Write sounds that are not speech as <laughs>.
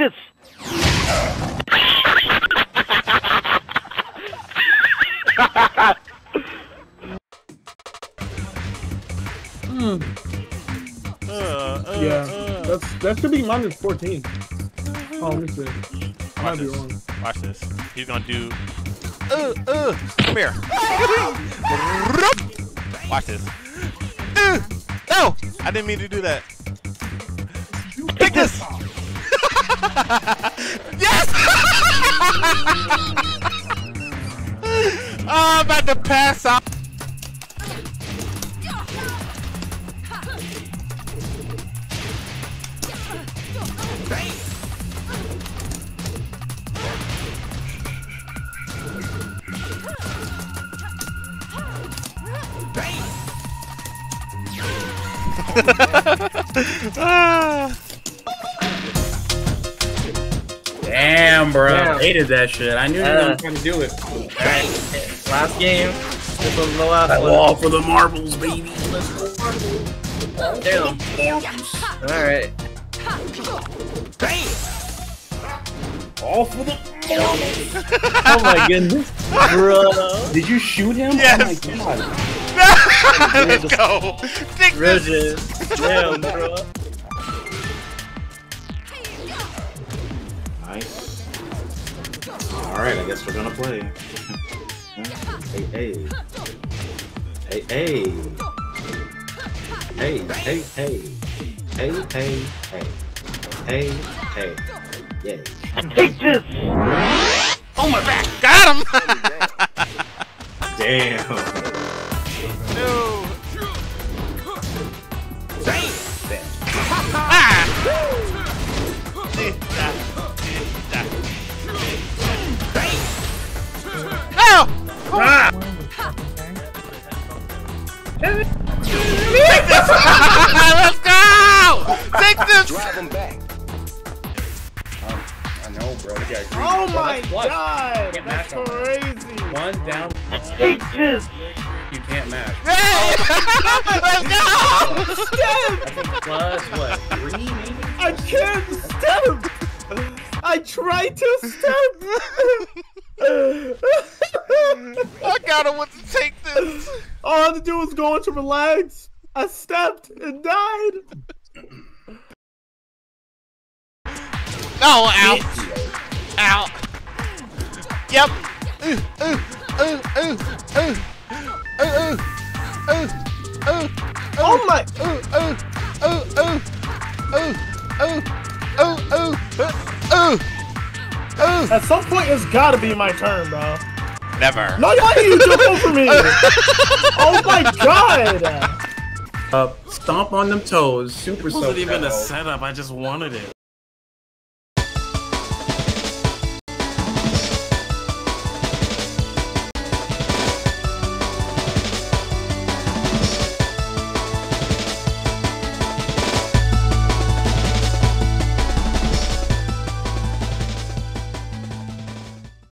this! Uh, uh, Yeah, uh. that's that should be minus 14. Oh, let me see. I might Watch be this. wrong. Watch this. He's gonna do. Uh, uh, come here. <laughs> Watch this. Uh, no, I didn't mean to do that. Take this. <laughs> yes. oh, <laughs> I'm about to pass out. <laughs> Ah. Damn, bro. Damn. Hated that shit. I knew you were Uh. gonna do it. Alright, last game. This was the last All one. for the marbles, baby. Let's go. Damn. Alright. Bam! All for the Oh my goodness. Bro. <laughs> Did you shoot him? Yes. Oh my god. <laughs> Let's go. Take. Bridges. Damn, bro. Alright, I guess we're gonna play. hey, hey. Hey, hey. Hey, hey, hey. Hey, hey, hey. Hey, hey. Yay. Take this! Oh my back. Got him. <laughs> Damn. no. Ah. <laughs> What? god! Get That's back on. crazy! One down. Take this! You can't match. Hey! <laughs> Let's go! I plus what? Three maybe? I can't step! I tried to step! I gotta want to take this. All I had to do was go into relax. I stepped and died. Oh, ow. Ow. Yep. Ooh, ooh, ooh, ooh, ooh. Ooh, ooh, ooh, ooh. Oh my! Ooh, ooh, ooh, ooh, ooh, ooh, ooh, ooh, ooh, ooh. At some point, it's gotta be my turn, bro. Never. No, why did you jump over me? <laughs> oh my god! Uh, stomp on them toes. Super It wasn't even a setup. I just wanted it.